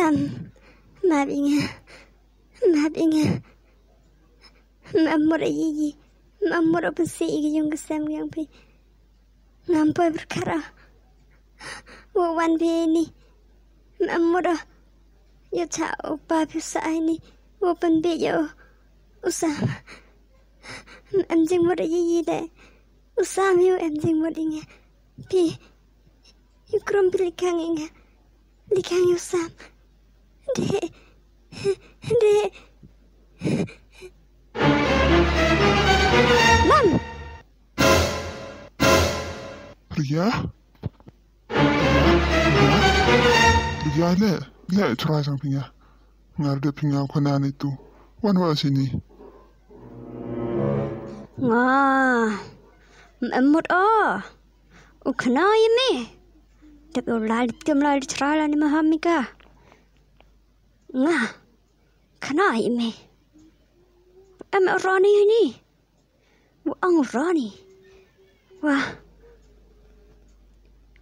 Lam. Lam. Lam. Maaf inga. Maaf inga. Mamur iyi. Mamur apa sih yung kesam yang pi. Ngampai berkara. Wawan pi ini. Mamur yo chao pa pi sa ini. Wapan pi yo. Usam. Em jing mur iyi de. Usam yo em jing mur inga. Pi. Yung krum pi likang inga. Likang yo sam. De. De. Lam. Ria? Ria le, le try sang pinga. Ngar de pinga kona ni tu. Wan wa sini. Nga. Mmut oh. Ukna yeme. Tapi ulal tim lal trala ni mahamika. Nga. Kana yeme. Am rani ni. Wa ang rani. Wah.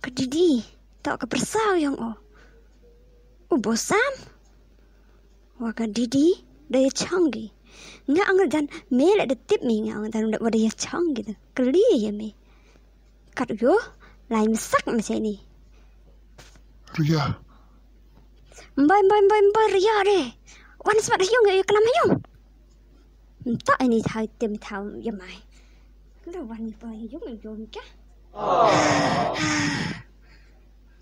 Kedidi. Tak ke persau yang oh. Ubosam. Wah kedidi. Daya canggih. Nga ang dan mele de tip mi nga ang wada ya chang gitu. Keli ya me. Kat yo lai sak ma se ni. mbay mbay mbay mbay ria re wan sbat hyung ye klam hyung ta ani thau tim thau yamai lo wan ni boy hyung yom ka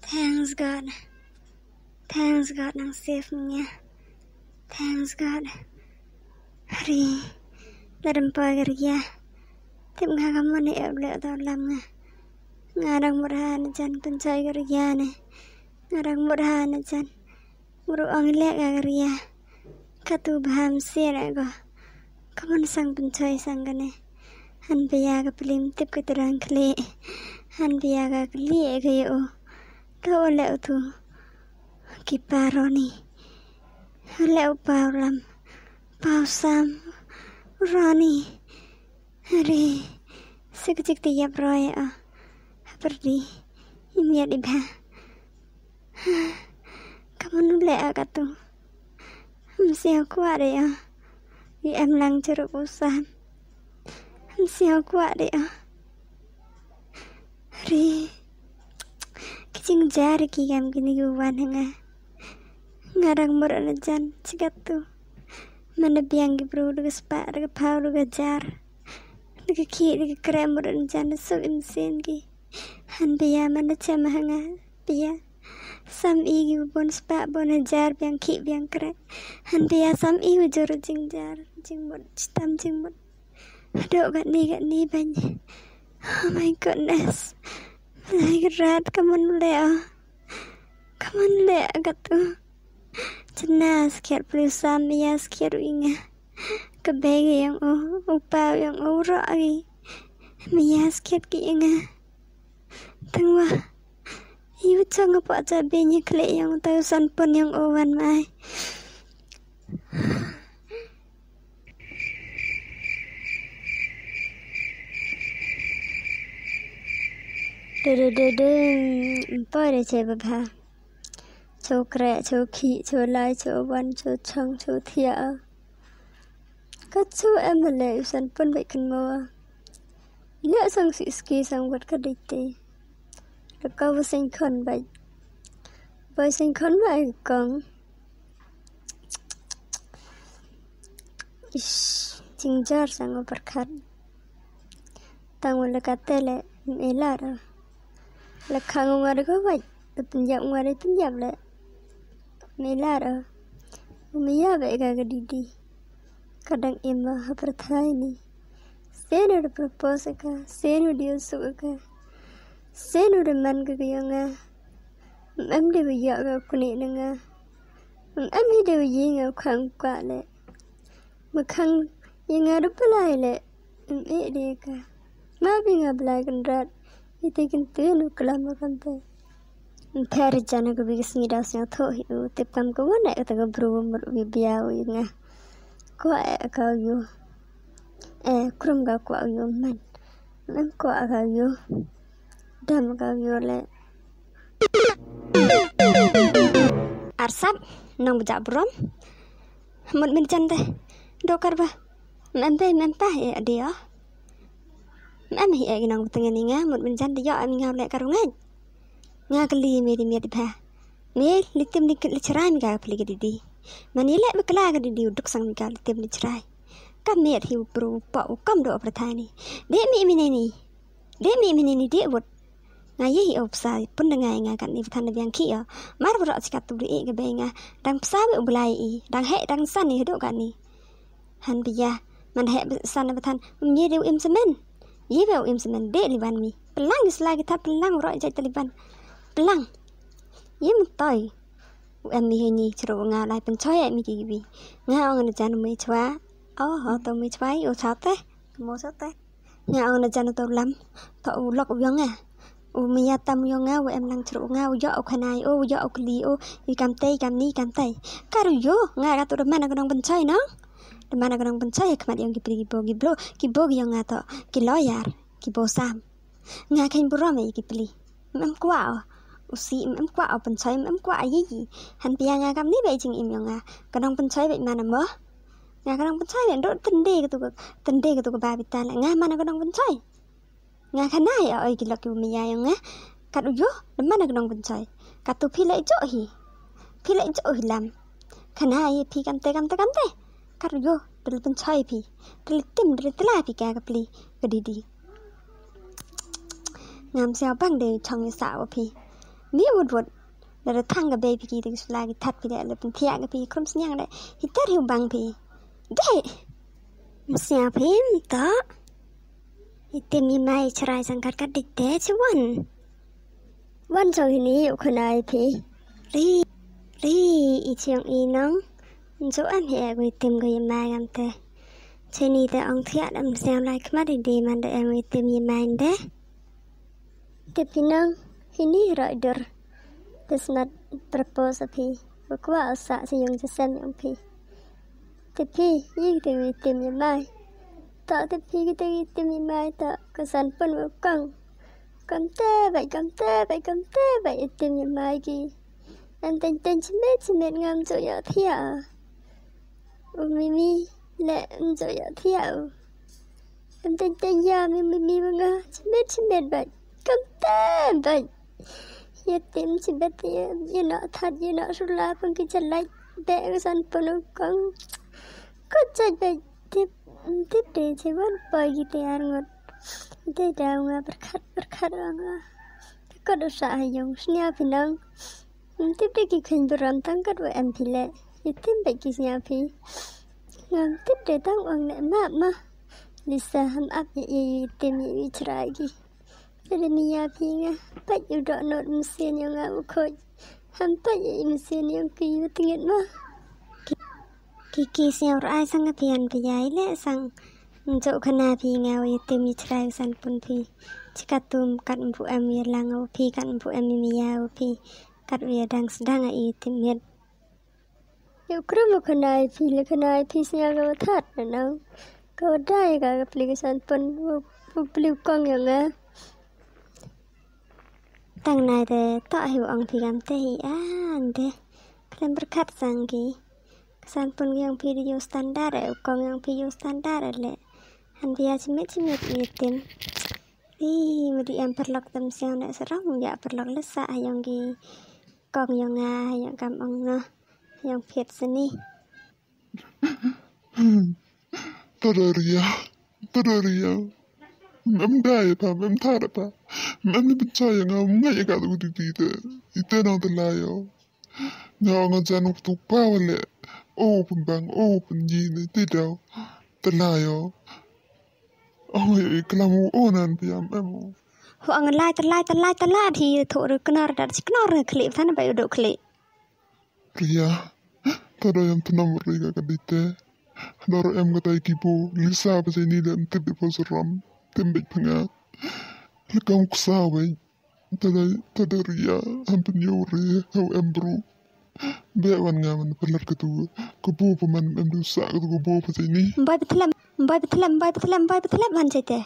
thanks god thanks god nang save me thanks god ri daram pa ria tim nga kam ne le ta lam nga ngarang murhan chan kun chai ria ne ngarang murhan chan beruang liak ria katu baham siara go kaman sang pencoy sang gane han biya ga pelim tip ke terang kle han biya ga kli ga yo to ole utu kiparoni ole paulam pausam rani hari sekjik tiap roy a perdi ini ya dibah Kamu nule agak tu, aku ada ya, di em lang jeruk usam, mesti aku ada ya. Hari, kicing jari kigam kini guwan hanga, ngarang murah jan. Cikat tu. Mana biang gibru daga spa daga pau daga jar daga ki daga krem dan jana so insen gi han biya mana chama hanga biya sam i gi bon spa bon jar biang ki biang kre han biya sam i wujur jing jar jing bon stam jing bon do gat ni gat ni ban oh my goodness. Like rat come on lea come on lea gat tu. Cina sekian pelusan ya sekian inga. Kebege yang oh Upau yang ura lagi. Mia sekian ki inga. Tengwa Ibu canga pak cabe nya klek yang tahu sanpon yang owan mai. Dadadadang, empat ada cai babah. Cau krek, cau ki, cau lai, cau wan, cau chang, cau thia. Các chú em là lệ sản phân bệnh cần mơ. Lẽ sang sĩ ski sang vật các địch tế. Được câu vô sinh khẩn vậy. Bởi sinh khẩn vậy cần. Ching jar sang ở bật khát. Tăng một là cả tê lệ, mê là đó. Là khang ngoài đó có vậy. Penjab ngoài đây penjab lệ. Melara, umiya bega gadidi. Kadang ima haperthai ni. Senu propose ka, senu de usu ka. Senu de man ga nga. Em de wiya ga kuni nga. Em hi de wiyi nga khang kwa le. Makhang yinga rupalai le. Em e de ka. Ma bi nga blai kan rat. Itikin tenu kalama kante. Peri jana ko bigis ngi das nya tho hi u tip kam ko wana ka ga bru mur bi bia u nga ko e ka yu e krum ga ko yu man nan ko ga yu dam ga yu le Arsap nang bejak brom. Mut min cante. Dokar ba. Mempe mempe ya dia. Mem hi agi nang tengah ninga mut min cante ya ami ngau lek karungan. Nga kali mi di mi di pa. Mi litim dikit li cerai mi ka peli di di. Mani lek mi kala ka di di uduk sang mi ka litim li cerai. Kam mi hi bro pa u kam do apratani. De mi mi ni. De mi mi ni de wot nga yehi op sa pun nga nga kan ni than biang ki ya mar bro chika tu ri ge be nga dang psa be bulai i dang he dang san ni do kan ni han biya man he san ba than mi de im semen ye be im semen de li ban mi pelang is lagi tha pelang ro jai taliban pelang ye m toy em mi he ni chro nga lai pen choi choy mi ki bi nga ong na jan mi chwa oh ho to mi chwa yo cha te mo sa te nga ong na jan to lam to lok yong à ô mi ya tam yo nga wa em nang chru nga yo o khanai o yo o kli o. I kam te kam ni kam te karu yo nga ga tu de mana gnang ban chai no? De mana gnang ban chai khmat yang ki pri ki bo ki blo ki bo ki nga to ki lo yar ki bo sam nga khain bu ro me ki pli mem kwa o si mem kwa o ban chai mem kwa yi yi. Han pia nga kam ni be jing im yo nga gnang ban chai be mana mo? Nga gnang ban chai be do tin de ka tu tin de ka tu ba bi ta nga mana gnang ban chai nga khana ya oi kilok ki mi ya yang nga kat uyo de mana gnong pencai kat tu phile jo hi phile jo hi lam khana ye phi kam te kam te kam te kat uyo del pencai phi del tim del tla phi ka ka pli ka di di ngam sia bang de chong ye sa wa phi mi wud wud le thang ga be phi ki de sla ki that phi de le pen thia ga phi krum snyang de hi tar hi bang phi de sia phi ta Itti mimai cerai sangkar kadik deh cuman. Wan so ini ukunai pi. Ri ri ichiong inong. Zo am hea gui tim gui mai am te. Cheni te ong thiat am sam lai khmat di man de am itti mimai de. Te pinang ini roi dur. Tes mat propose pi. Bukwa osak si yung jasem yang pi. Te pi yik te gui tim mimai. tợ tiếp phi cái tay tiếp mi mai tợ cơ sản phân với cẳng cầm tê vậy cầm tê vậy cầm tê vậy tiếp mi mai kì. Anh tên tên chim mết chim mết ngâm chỗ nhỏ thiệu mimi lệ chỗ nhỏ thiệu em tên tên nhà mi mi mi ngơ chim mết chim mết vậy cầm tê vậy. Yết tìm chim mết thì như nọ thật, như nọ rút la phân kia chân lại. Để cơ sản phân với cẳng cứ chạy vậy, tiếp vẫn bơi gì thì ăn ngọt thế đào nga berkat berkat nga có được sa hayong snya pinang tiếp đi kỳ khinh beram tăng cắt với em pile thì tiếp bị kỳ snya pi ngam tiếp để tăng ông nè mà mà lisa ham ap ye ye tim ye ye cerai ki Jadi ni ya กิกีเสียรไอสังกติยันไปยายเละสังจกขนาพีเงาเต็มยชายสันปุนพีชกัดตุมกัดผู้เอมเวลังเอาพีกัดผู้เอ็มมียาพีกัดเวียดังสดังไอีเต็มเม็ดอยู่ครึ่งขนาพีและขนาพีเสียรทัดนะน้องก็ได้กับแอปพลิเสันปุนผู้ปลิวกล้องอย่างเงาตั้งนายแต่ต่อให้วอังพีกันเตะอันเดคลมประคัดสังกี sampun yang video standar ya ukong yang video standar le han dia cimit cimit itim ih mudi yang perlok tem siang nak serang ya perlok lesa yang gi kong yang nga yang kam ong na yang phiet sini Tadaria, tadaria. Mem dai pa, mem thara pa. Mem ni percaya ngau ngai ka tu di di te. Ite nang telayo. Ngau ngajan tu pa wale. open bank open gini tidau talayo oi klamu onan piam emo huang lai talai talai talai thi thu ru knor dat knor ru kli fan bai do kli kia todo yang tenam ru ga kadite dor em ga tai kipu lisa ba se ni dan tibi posuram timbi panga lekam kusawe tada tada ria hampir nyuri hau embru Bewan nga man pelar ketu kebu peman emdu sa ketu kebu petini. Mbay betelam, mbay betelam, mbay betelam, mbay betelam man cete.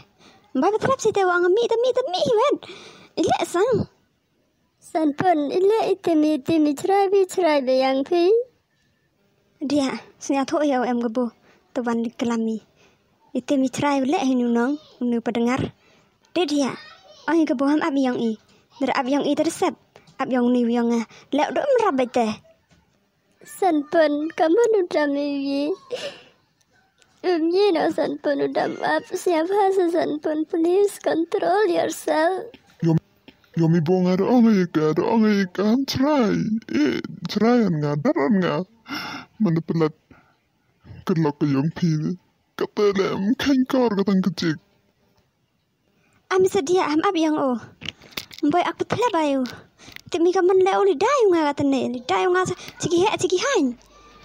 Mbay betelam cete wang mi te mi te mi wen. Ile sang. San pun ile itimi itimi cerai cerai be yang pi. Dia, senya thok ya em gebo. Tuan kelami. Itimi cerai le hinu nong, unu pendengar. Dia dia. Oh yang gebo ham ab yang i. Dari ab yang i tersep. áp dụng nhiều ni wiyong lẹo đỡ mà bê tê san pun cảm ơn được trầm gì um gì nó san pun được đầm áp siapa sa san pun please control yourself Yomi bongar ongai ka, ongai ka, try, eh, try an nga, daran nga, mana pelat, kenlok ke yong pini, kata lem, kain kor katang kecik. Am sedia, am ab yang o. Boy aku tela bayu. Timi ka man le oli dai nga kata ne. Dai nga ciki he ciki han.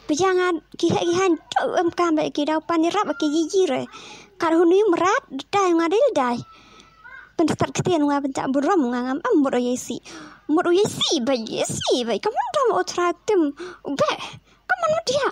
Bejangan ki he ki han tu am kam ba ki dau pan rap ki ji re. Kar hunu merat dai nga dai dai. Pen start ketian nga pencak buram nga ngam am bodo yesi. Bodo yesi ba yesi ba. Kamu dam o tratim. Be. Kamu dia.